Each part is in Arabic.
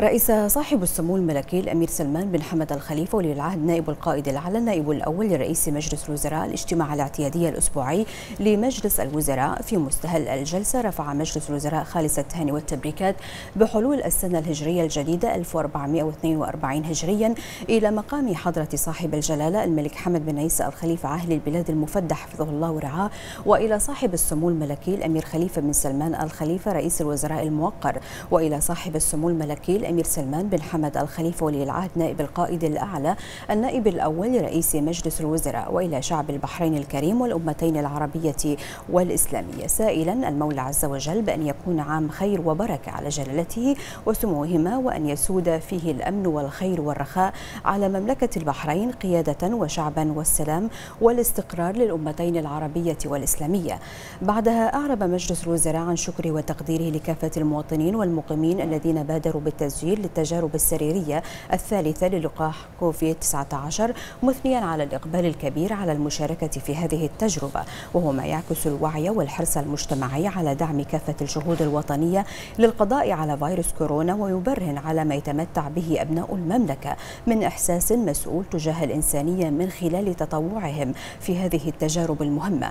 رئيس صاحب السمو الملكي الأمير سلمان بن حمد الخليفة ولي العهد نائب القائد الأعلى النائب الأول لرئيس مجلس الوزراء الاجتماع الاعتيادي الأسبوعي لمجلس الوزراء في مستهل الجلسة. رفع مجلس الوزراء خالص التهاني والتبريكات بحلول السنة الهجرية الجديدة 1442 هجريا إلى مقام حضرة صاحب الجلالة الملك حمد بن عيسى الخليفة عاهل البلاد المفدى حفظه الله ورعاه وإلى صاحب السمو الملكي الأمير خليفة بن سلمان الخليفة رئيس الوزراء الموقر وإلى صاحب السمو الملكي الأمير سلمان بن حمد الخليفة ولي العهد نائب القائد الأعلى النائب الأول لرئيس مجلس الوزراء وإلى شعب البحرين الكريم والأمتين العربية والإسلامية. سائلا المولى عز وجل بأن يكون عام خير وبركة على جلالته وسموهما وأن يسود فيه الأمن والخير والرخاء على مملكة البحرين قيادة وشعبا والسلام والاستقرار للأمتين العربية والإسلامية. بعدها أعرب مجلس الوزراء عن شكره وتقديره لكافة المواطنين والمقيمين الذين بادروا بالتسجيل التسجيل للتجارب السريرية الثالثة للقاح كوفيد 19 مثنيا على الإقبال الكبير على المشاركة في هذه التجربة وهو ما يعكس الوعي والحرص المجتمعي على دعم كافة الجهود الوطنية للقضاء على فيروس كورونا ويبرهن على ما يتمتع به أبناء المملكة من إحساس مسؤول تجاه الإنسانية من خلال تطوعهم في هذه التجارب المهمة.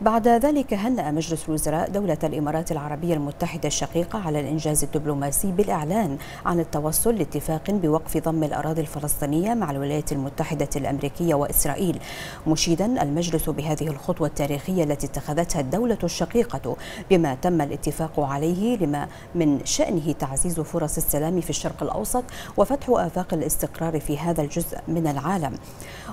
بعد ذلك هنأ مجلس الوزراء دولة الإمارات العربية المتحدة الشقيقة على الإنجاز الدبلوماسي بالإعلان عن التوصل لاتفاق بوقف ضم الأراضي الفلسطينية مع الولايات المتحدة الأمريكية وإسرائيل مشيدا المجلس بهذه الخطوة التاريخية التي اتخذتها الدولة الشقيقة بما تم الاتفاق عليه لما من شأنه تعزيز فرص السلام في الشرق الأوسط وفتح آفاق الاستقرار في هذا الجزء من العالم.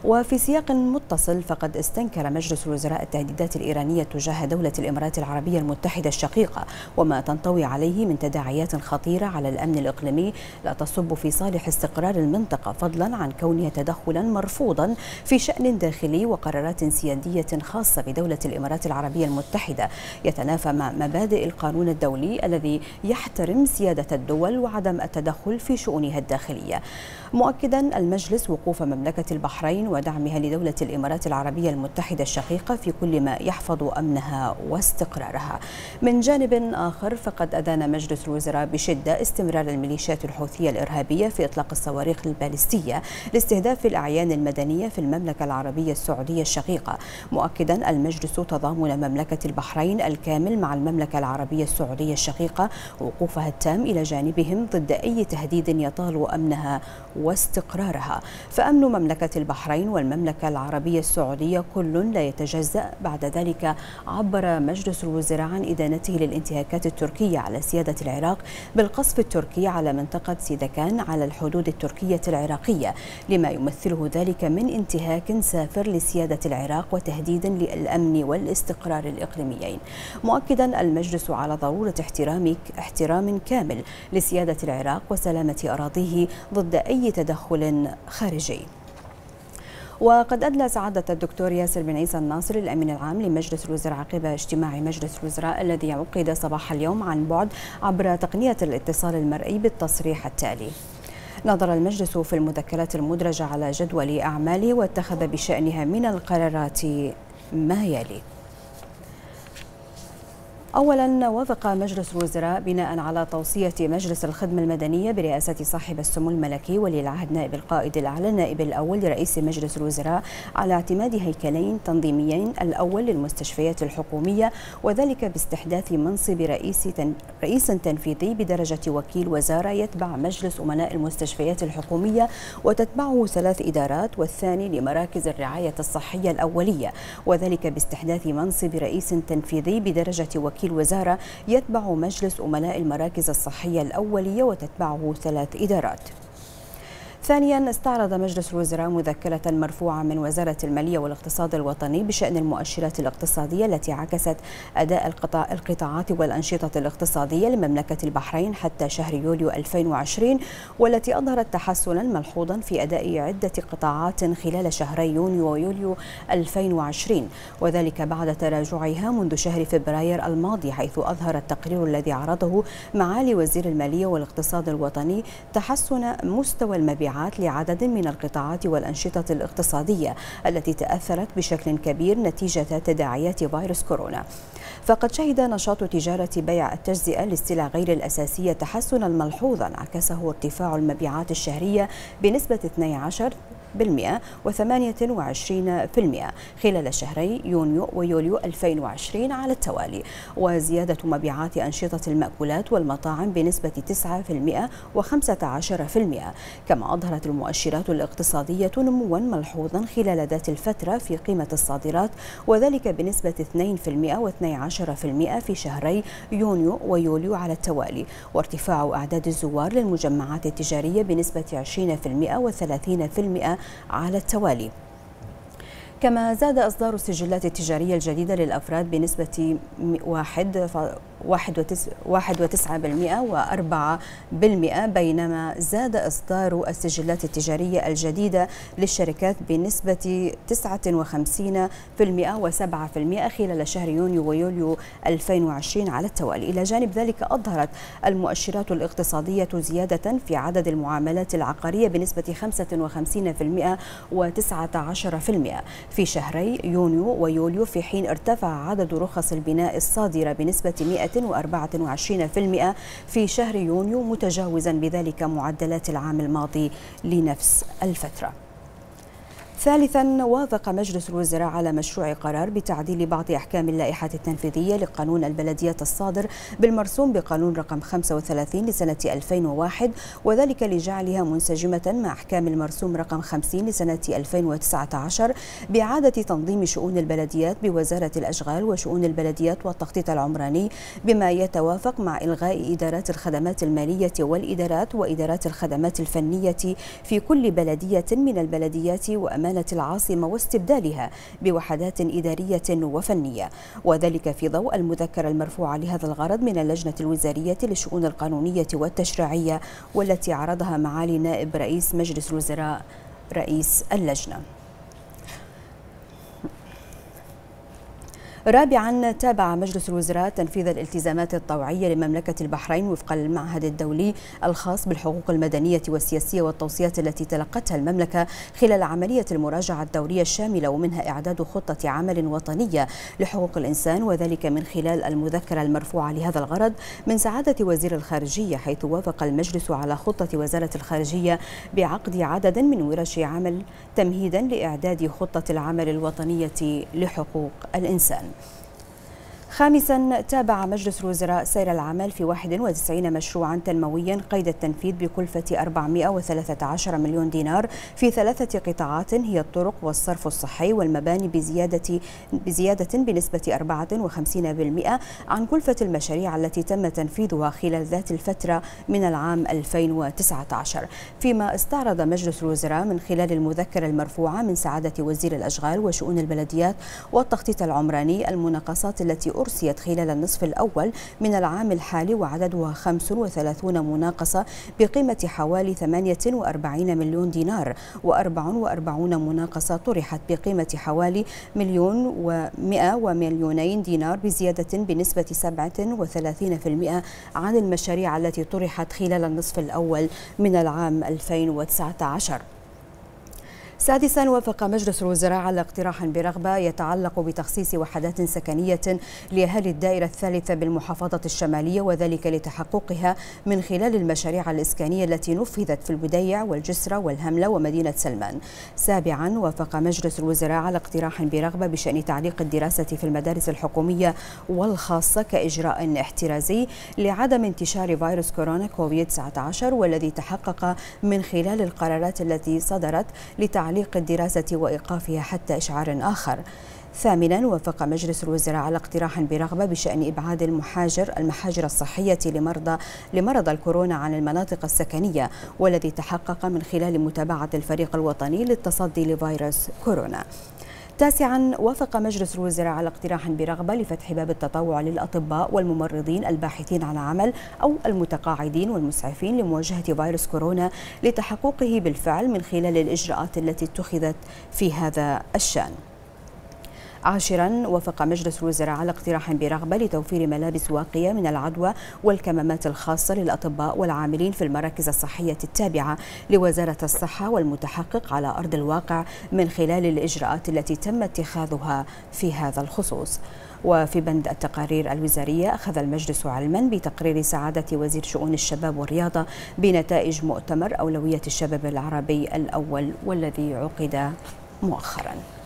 وفي سياق متصل فقد استنكر مجلس الوزراء التهديدات الإيرانية تجاه دولة الإمارات العربية المتحدة الشقيقة وما تنطوي عليه من تداعيات خطيرة على الأمن الإقليمي لا تصب في صالح استقرار المنطقة فضلا عن كونها تدخلا مرفوضا في شأن داخلي وقرارات سيادية خاصة بدولة الإمارات العربية المتحدة. يتنافى مع مبادئ القانون الدولي الذي يحترم سيادة الدول وعدم التدخل في شؤونها الداخلية. مؤكدا المجلس وقوف مملكة البحرين ودعمها لدولة الإمارات العربية المتحدة الشقيقة في كل ما يحفظ أمنها واستقرارها. من جانب آخر فقد أدان مجلس الوزراء بشدة استمرار الميليشيات الميليشيات الحوثية الإرهابية في إطلاق الصواريخ البالستية لاستهداف الأعيان المدنية في المملكة العربية السعودية الشقيقة مؤكدا المجلس تضامن مملكة البحرين الكامل مع المملكة العربية السعودية الشقيقة وقوفها التام إلى جانبهم ضد أي تهديد يطال أمنها واستقرارها. فأمن مملكة البحرين والمملكة العربية السعودية كل لا يتجزأ بعد ذلك عبر مجلس الوزراء عن إدانته للانتهاكات التركية على سيادة العراق بالقصف التركي على منطقة سيدكان على الحدود التركية العراقية لما يمثله ذلك من انتهاك سافر لسيادة العراق وتهديد للأمن والاستقرار الإقليميين. مؤكدا المجلس على ضرورة احترام احترام كامل لسيادة العراق وسلامة أراضيه ضد أي تدخل خارجي. وقد أدلى سعادة الدكتور ياسر بن عيسى الناصر الأمين العام لمجلس الوزراء عقب اجتماع مجلس الوزراء الذي عقد صباح اليوم عن بعد عبر تقنية الاتصال المرئي بالتصريح التالي. نظر المجلس في المذكرات المدرجة على جدول أعماله واتخذ بشأنها من القرارات ما يلي. أولا وافق مجلس الوزراء بناء على توصية مجلس الخدمة المدنية برئاسة صاحب السمو الملكي ولي العهد نائب القائد الأعلى النائب الأول لرئيس مجلس الوزراء على اعتماد هيكلين تنظيميين الأول للمستشفيات الحكومية وذلك باستحداث منصب رئيس تن... رئيس تنفيذي بدرجة وكيل وزارة يتبع مجلس أمناء المستشفيات الحكومية وتتبعه ثلاث إدارات والثاني لمراكز الرعاية الصحية الأولية. وذلك باستحداث منصب رئيس تنفيذي بدرجة وكيل وكيل وزارة يتبع مجلس أمناء المراكز الصحية الأولية وتتبعه ثلاث إدارات. ثانيا استعرض مجلس الوزراء مذكرة مرفوعة من وزارة المالية والاقتصاد الوطني بشأن المؤشرات الاقتصادية التي عكست أداء القطاع القطاعات والأنشطة الاقتصادية لمملكة البحرين حتى شهر يوليو 2020 والتي أظهرت تحسنا ملحوظا في أداء عدة قطاعات خلال شهري يونيو ويوليو 2020 وذلك بعد تراجعها منذ شهر فبراير الماضي حيث أظهر التقرير الذي عرضه معالي وزير المالية والاقتصاد الوطني تحسن مستوى المبيعات. المبيعات لعدد من القطاعات والأنشطة الاقتصادية التي تأثرت بشكل كبير نتيجة تداعيات فيروس كورونا. فقد شهد نشاط تجارة بيع التجزئة للسلع غير الأساسية تحسنا ملحوظا عكسه ارتفاع المبيعات الشهرية بنسبة 12 بالمئة وثمانية وعشرين في المئة خلال شهري يونيو ويوليو 2020 على التوالي. وزيادة مبيعات أنشطة المأكولات والمطاعم بنسبة 9% و15% كما أظهرت المؤشرات الاقتصادية نموا ملحوظا خلال ذات الفترة في قيمة الصادرات وذلك بنسبة 2% و12% في شهري يونيو ويوليو على التوالي. وارتفاع أعداد الزوار للمجمعات التجارية بنسبة 20% و30% على التوالي. كما زاد إصدار السجلات التجارية الجديدة للأفراد بنسبة واحد واحد وتسعة بالمئة وأربعة بالمئة بينما زاد إصدار السجلات التجارية الجديدة للشركات بنسبة تسعة وخمسين في المئة وسبعة في المئة خلال شهر يونيو ويوليو 2020 على التوالي. إلى جانب ذلك أظهرت المؤشرات الاقتصادية زيادة في عدد المعاملات العقارية بنسبة 55% و19% في شهري يونيو ويوليو في حين ارتفع عدد رخص البناء الصادرة بنسبة 124% في شهر يونيو متجاوزا بذلك معدلات العام الماضي لنفس الفترة. ثالثا وافق مجلس الوزراء على مشروع قرار بتعديل بعض أحكام اللائحة التنفيذية لقانون البلديات الصادر بالمرسوم بقانون رقم 35 لسنة 2001 وذلك لجعلها منسجمة مع أحكام المرسوم رقم 50 لسنة 2019 بإعادة تنظيم شؤون البلديات بوزارة الأشغال وشؤون البلديات والتخطيط العمراني بما يتوافق مع إلغاء إدارات الخدمات المالية والإدارات وإدارات الخدمات الفنية في كل بلدية من البلديات وأمان أمانة العاصمة واستبدالها بوحدات إدارية وفنية. وذلك في ضوء المذكرة المرفوعة لهذا الغرض من اللجنة الوزارية للشؤون القانونية والتشريعية والتي عرضها معالي نائب رئيس مجلس الوزراء رئيس اللجنة. رابعا تابع مجلس الوزراء تنفيذ الالتزامات الطوعية لمملكة البحرين وفق المعهد الدولي الخاص بالحقوق المدنية والسياسية والتوصيات التي تلقتها المملكة خلال عملية المراجعة الدورية الشاملة ومنها إعداد خطة عمل وطنية لحقوق الإنسان وذلك من خلال المذكرة المرفوعة لهذا الغرض من سعادة وزير الخارجية حيث وافق المجلس على خطة وزارة الخارجية بعقد عدد من ورش عمل تمهيدا لإعداد خطة العمل الوطنية لحقوق الإنسان. Thanks. خامسا تابع مجلس الوزراء سير العمل في 91 مشروعا تنمويا قيد التنفيذ بكلفة 413 مليون دينار في ثلاثة قطاعات هي الطرق والصرف الصحي والمباني بزيادة بزيادة بنسبة 54% عن كلفة المشاريع التي تم تنفيذها خلال ذات الفترة من العام 2019 فيما استعرض مجلس الوزراء من خلال المذكرة المرفوعة من سعادة وزير الأشغال وشؤون البلديات والتخطيط العمراني المناقصات التي أرسيت خلال النصف الأول من العام الحالي وعددها 35 مناقصة بقيمة حوالي 48 مليون دينار و44 مناقصة طرحت بقيمة حوالي مليون و100 ومليونين دينار بزيادة بنسبة 37% عن المشاريع التي طرحت خلال النصف الأول من العام 2019 سادسا وافق مجلس الوزراء على اقتراح برغبة يتعلق بتخصيص وحدات سكنية لأهالي الدائرة الثالثة بالمحافظة الشمالية وذلك لتحققها من خلال المشاريع الإسكانية التي نفذت في البديع والجسرة والهملة ومدينة سلمان. سابعا وافق مجلس الوزراء على اقتراح برغبة بشأن تعليق الدراسة في المدارس الحكومية والخاصة كإجراء احترازي لعدم انتشار فيروس كورونا كوفيد 19 والذي تحقق من خلال القرارات التي صدرت لتعليق تعليق الدراسة وإيقافها حتى إشعار آخر. ثامنا وافق مجلس الوزراء على اقتراح برغبة بشأن إبعاد المحاجر المحاجر الصحية لمرضى لمرض الكورونا عن المناطق السكنية والذي تحقق من خلال متابعة الفريق الوطني للتصدي لفيروس كورونا. تاسعا وافق مجلس الوزراء على اقتراح برغبة لفتح باب التطوع للأطباء والممرضين الباحثين عن عمل أو المتقاعدين والمسعفين لمواجهة فيروس كورونا لتحققه بالفعل من خلال الإجراءات التي اتخذت في هذا الشأن. عاشرا وافق مجلس الوزراء على اقتراح برغبة لتوفير ملابس واقية من العدوى والكمامات الخاصة للأطباء والعاملين في المراكز الصحية التابعة لوزارة الصحة والمتحقق على أرض الواقع من خلال الإجراءات التي تم اتخاذها في هذا الخصوص. وفي بند التقارير الوزارية أخذ المجلس علما بتقرير سعادة وزير شؤون الشباب والرياضة بنتائج مؤتمر أولوية الشباب العربي الأول والذي عقد مؤخراً.